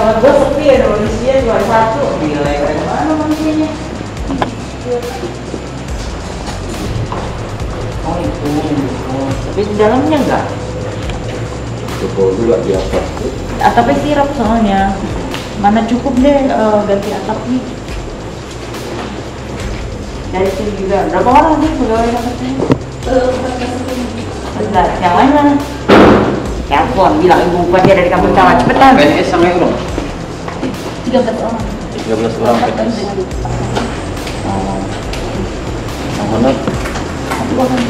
gua sepi ya dong isinya cuma satu gila ya dari mana manusianya oh itu oh. tapi di dalamnya enggak Joko juga di atas. atapnya sirap soalnya mana cukup deh eh, ganti atap nih dari sini juga berapa orang sih pegawai dapatnya Enggak, yang mana? Telepon, bilang ibu bupati ada di kampung Tawa, cepetan. PNS sama Euro. 13 orang. 13 orang PNS. Oh, Yang mana? satu orang.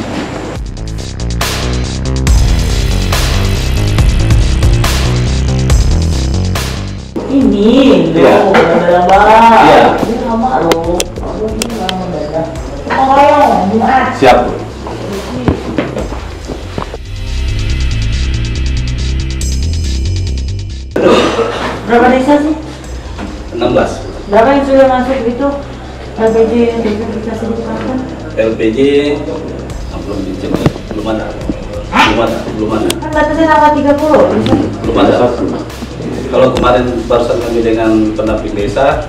Ini, Iya. loh, lama. Iya. Ini lama loh. Aku. Oh, ayo, Jumat. Siap. Berapa desa sih? 16. Berapa yang sudah masuk itu? LPG yang dikasih di kantor? LPG belum dicek belum ada. Belum ada, belum ada. Kan batasnya sama 30. bisa? Belum ada. Kalau kemarin barusan kami dengan pendamping desa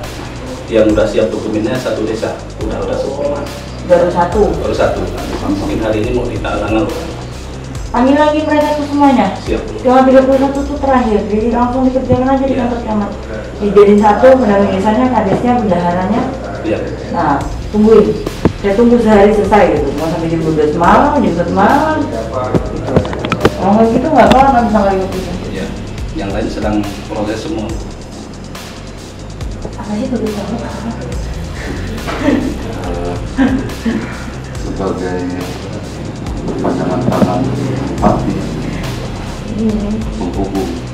yang udah siap dokumennya satu desa, udah udah sempurna. Baru satu. Baru satu. Mungkin hari ini mau ditangan Panggil lagi mereka tuh semuanya. siap. Jangan 31 itu terakhir, jadi langsung dikerjakan aja di Iya. kantor camat. Dijadiin satu, pendamping desanya, kadesnya, bendaharanya. Iya. Nah, tungguin. Saya tunggu sehari selesai gitu. Mau sampai jam 12 malam, jam 1 malam. Gitu. Kalau nggak gitu nggak kalah nggak bisa nggak itu. Iya. Yang lain sedang proses semua. Apa sih tuh bisa? sebagai Ini. menghubung ya,